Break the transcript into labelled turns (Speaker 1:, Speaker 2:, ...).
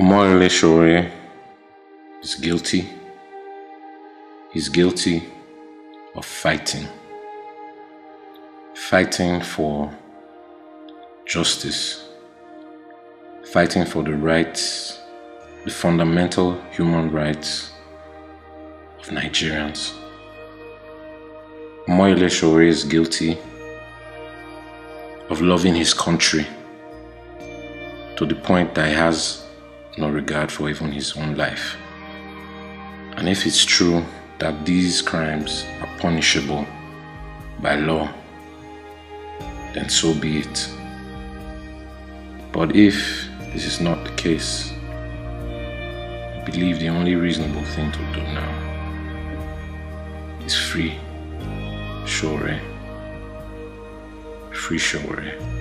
Speaker 1: Omoyele Sowore is guilty. He's guilty of fighting. Fighting for justice. Fighting for the rights, the fundamental human rights of Nigerians. Omoyele Sowore is guilty of loving his country to the point that he has no regard for even his own life. And if it's true that these crimes are punishable by law, then so be it. But if this is not the case, I believe the only reasonable thing to do now is free Sowore. Eh? Free Sowore. Eh?